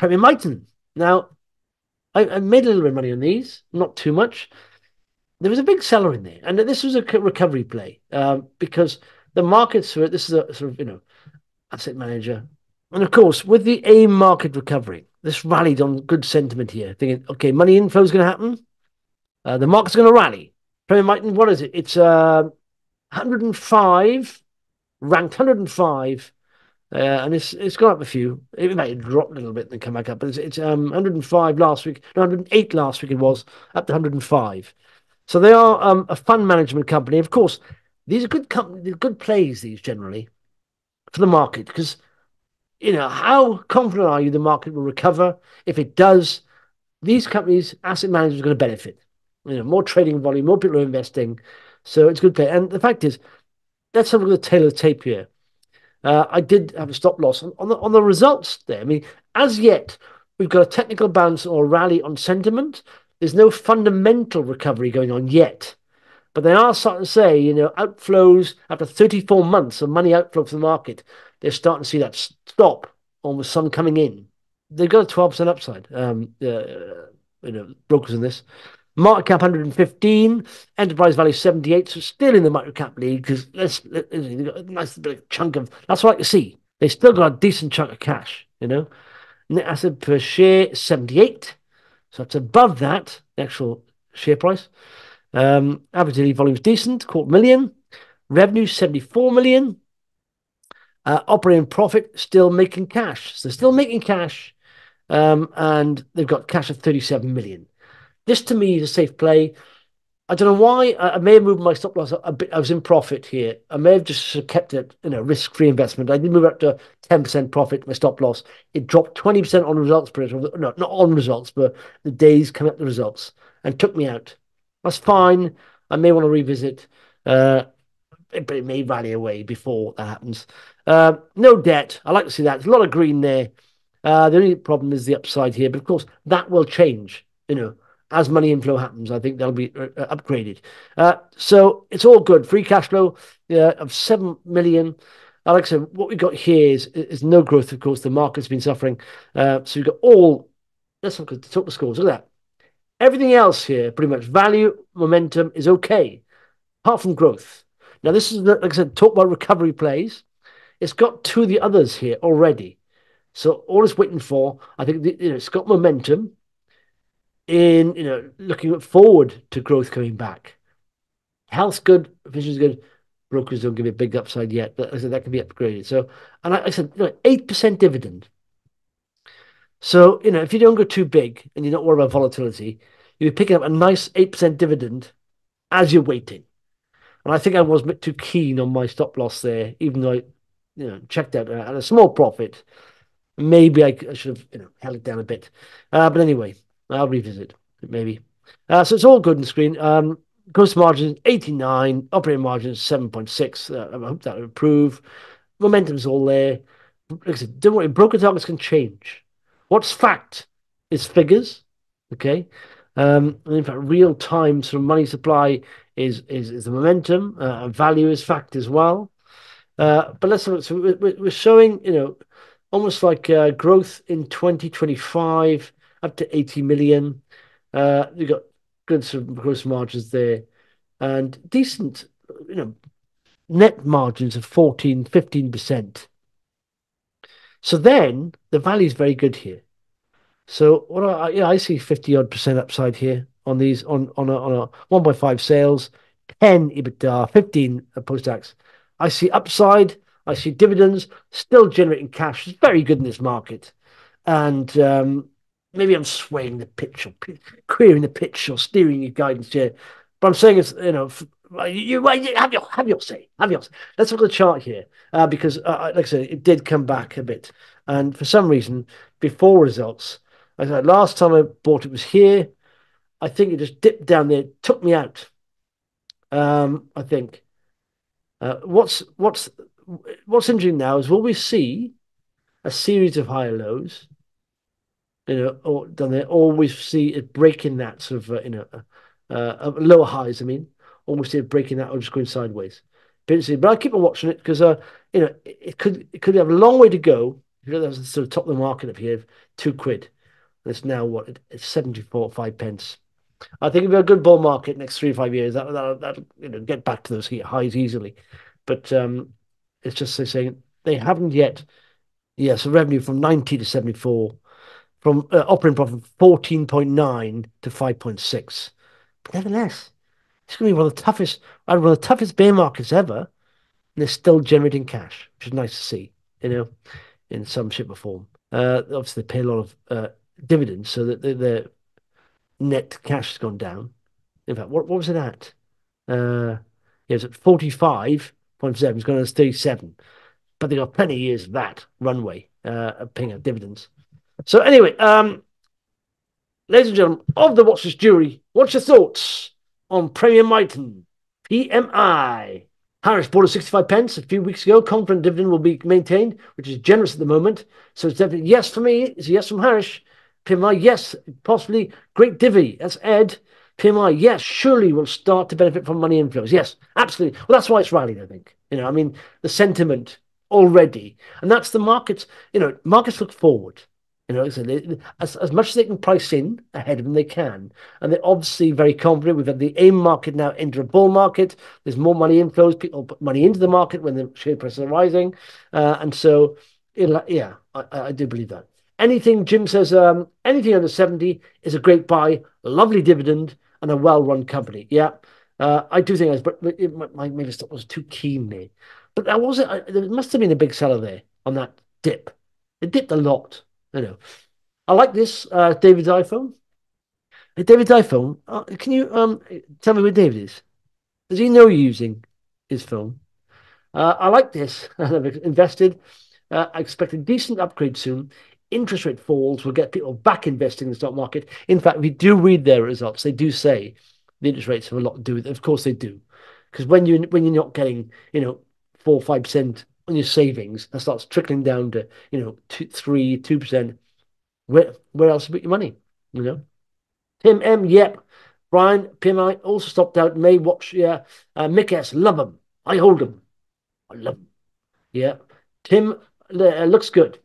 Premier Miton. Now, I, I, made a little bit of money on these, not too much. There was a big seller in there, and this was a recovery play um, because the markets were. This is a sort of you know asset manager, and of course with the AIM market recovery, this rallied on good sentiment here, thinking, okay, money inflow is going to happen. Uh, the market's going to rally. Premier Miton, what is it? It's uh, 105, ranked 105 uh, and it's it's gone up a few. It might drop a little bit and then come back up, but it's, it's um 105 last week, no, 108 last week it was, up to 105. So they are um, a fund management company. Of course, these are good companies, good plays. These generally for the market because you know how confident are you the market will recover? If it does, these companies, asset managers, are going to benefit. You know, more trading volume, more people are investing, so it's a good play. And the fact is, let's have a look at the tale of the tape here. Uh, I did have a stop loss on, on, the on the results there. I mean, as yet, we've got a technical bounce or rally on sentiment. There's no fundamental recovery going on yet. But they are starting to say, you know, outflows after 34 months of money outflow from the market, they're starting to see that stop on some coming in. They've got a 12% upside, um, uh, you know, brokers in this. Market cap 115, enterprise value 78, so still in the micro cap league because got a nice chunk of that's what I to see. They still got a decent chunk of cash, you know. Net asset per share 78, so it's above that, the actual share price. Um, average daily volume is decent, quarter million. Revenue 74 million. Uh, operating profit still making cash. So still making cash. Um, and they've got cash of 37 million. This to me is a safe play. I don't know why. I, I may have moved my stop loss a, bit. I was in profit here. I may have just kept it, you know, risk free investment. I did move up to 10% profit, my stop loss. It dropped 20% on results, no, not on results, but the days coming up the results and took me out. That's fine. I may want to revisit, uh, but it may rally away before that happens. Uh, no debt. I like to see that. There's a lot of green there. Uh, the only problem is the upside here, but of course that will change. You know, as money inflow happens, I think they'll be uh, uh upgraded. Uh, so it's all good. Free cash flow uh, of seven million. Said, what we've got here is, is no growth. Of course, the market's been suffering. Uh, so we've got all. Let's look at the total scores. Look at that. Everything else here, pretty much value, momentum is okay, apart from growth. Now, this is, like I said, talk about recovery plays. It's got two of the others here already. So all it's waiting for, I think, you know, it's got momentum in, you know, looking forward to growth coming back. Health's good, vision's good. Brokers don't give it a big upside yet, but I said that can be upgraded. So, and I, I said, you know, 8% dividend. So, you know, if you don't go too big and you're not worried about volatility, you're picking up a nice 8% dividend as you're waiting. And I think I was a bit too keen on my stop loss there, even though I, you know, checked out at a small profit. Maybe I, I should have, you know, held it down a bit. Uh, but anyway, I'll revisit maybe. Uh, so it's all good on the screen. Um, gross margin 89, operating margin 7.6. Uh, I hope that will improve. Momentum's all there. Like I said, don't worry, broker targets can change. What's fact is figures, okay? Um, and in fact, real time sort of money supply is is, is the momentum. Uh, value is fact as well. Uh, but let's look. So we're, we're showing, you know, almost like uh, growth in 2025 up to 80 million. Uh, you've got good gross margins there and decent, you know, net margins of 14, 15%. So then the value is very good here. So what I yeah I see fifty odd percent upside here on these on on a, on a one point five sales, ten EBITDA, fifteen post tax. I see upside. I see dividends still generating cash. It's very good in this market, and um, maybe I'm swaying the pitch or queering the pitch or steering your guidance here. But I'm saying it's you know you, you have your have your say. Have your say. Let's look at the chart here uh, because, uh, like I said, it did come back a bit, and for some reason, before results, I said last time I bought it was here. I think it just dipped down there, took me out. Um, I think. Uh, what's what's what's interesting now is will we see a series of higher lows, you know, or done there, we see it breaking that sort of uh, you know uh, uh, lower highs. I mean, almost here breaking that or just going sideways. But I keep on watching it because uh, you know it, it, could it could have a long way to go. You that was sort of top of the market up here, two quid. It's now what it's 74 five pence. I think it'll be a good bull market next three or five years. That that'll, that'll you know get back to those highs easily. But um, it's just they're saying they haven't yet. Yes, yeah, so revenue from 90 to 74, from uh, operating profit 14.9 to 5.6. But nevertheless, it's going to be one of the toughest, one of the toughest bear markets ever, and they're still generating cash, which is nice to see, you know, in some shape or form. Uh, obviously, they pay a lot of uh, dividends, so that their net cash has gone down. In fact, what, what was it at? Uh, it was at 45.7, it's gone to 37. But they've got plenty of years of that runway uh, of paying out dividends. So anyway, um, ladies and gentlemen of the Watchlist Jury, what's your thoughts on Premier Miton, PMI. Harris bought a 65 pence a few weeks ago. Confident dividend will be maintained, which is generous at the moment. So it's definitely yes for me. It's a yes from Harris. PMI, yes, possibly great divvy. That's Ed. PMI, yes, surely will start to benefit from money inflows. Yes, absolutely. Well, that's why it's rallied, I think. You know, I mean, the sentiment already. And that's the markets, you know, markets look forward. You know, they, as, as much as they can price in ahead of them, they can. And they're obviously very confident. We've had the AIM market now enter a bull market. There's more money inflows. People put money into the market when the share prices are rising. Uh, and so, yeah, I, I, do believe that. Anything, Jim says, um, anything under 70 is a great buy, a lovely dividend, and a well run company. Yeah, uh, I do think I was, but it, my, maybe stock was too keen there. But that wasn't, there must have been a big seller there on that dip. It dipped a lot. I know. I like this uh, David's iPhone. Hey, David's iPhone. Uh, can you um tell me where David is? Does he know you're using his phone? Uh, I like this. I've invested. Uh, I expect a decent upgrade soon. Interest rate falls will get people back investing in the stock market. In fact, we do read their results. They do say the interest rates have a lot to do with it. Of course, they do, because when you when you're not getting you know four five percent your savings and starts trickling down to you know two, three, two percent. Where where else to put your money? You know, Tim M. Yep, Brian PMI also stopped out. May watch. Yeah, uh, Mick S. Love them. I hold them. I love them. Yeah, Tim uh, looks good.